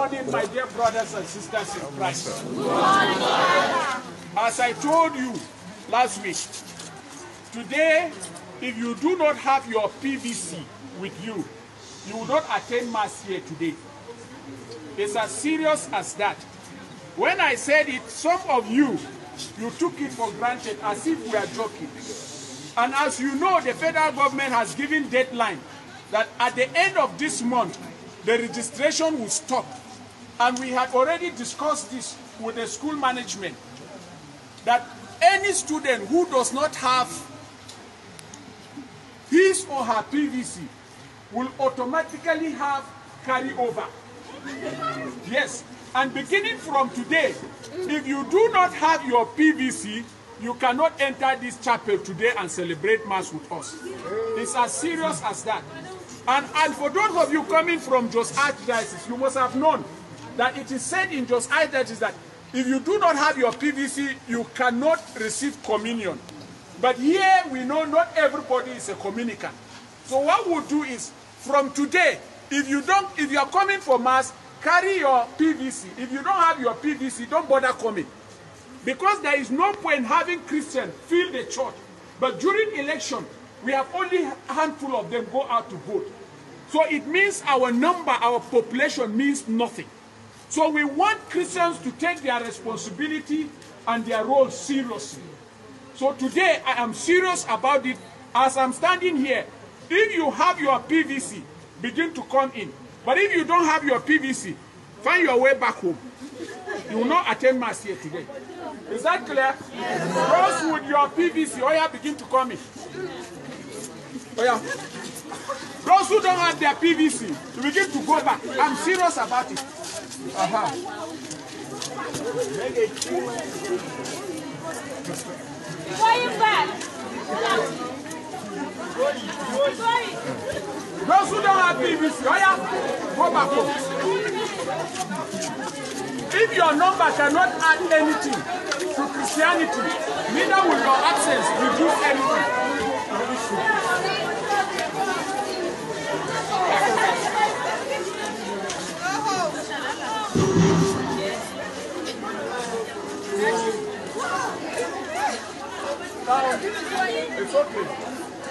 morning, my dear brothers and sisters in Christ. As I told you last week, today, if you do not have your PVC with you, you will not attend Mass here today. It's as serious as that. When I said it, some of you, you took it for granted as if we are joking. And as you know, the federal government has given deadline that at the end of this month, the registration will stop. And we had already discussed this with the school management, that any student who does not have his or her PVC will automatically have carryover. Yes, and beginning from today, if you do not have your PVC, you cannot enter this chapel today and celebrate Mass with us. It's as serious as that. And, and for those of you coming from Jos Archdiocese, you must have known that it is said in Jos that is that if you do not have your PVC, you cannot receive communion. But here we know not everybody is a communicant. So what we'll do is, from today, if you don't, if you are coming for mass, carry your PVC. If you don't have your PVC, don't bother coming. Because there is no point having Christians fill the church. But during election, we have only a handful of them go out to vote. So it means our number, our population means nothing. So we want Christians to take their responsibility and their role seriously. So today I am serious about it. As I'm standing here, if you have your PVC, begin to come in. But if you don't have your PVC, find your way back home. You will not attend Mass here today. Is that clear? Yes. Those with your PVC, oh yeah, begin to come in. Oh yeah. Those who don't have their PVC, begin to go back. I'm serious about it. Uh-huh. Going back. Those who don't PVC, oh yeah, go back home. If your number cannot add anything to Christianity, neither will your absence reduce anything. It's okay.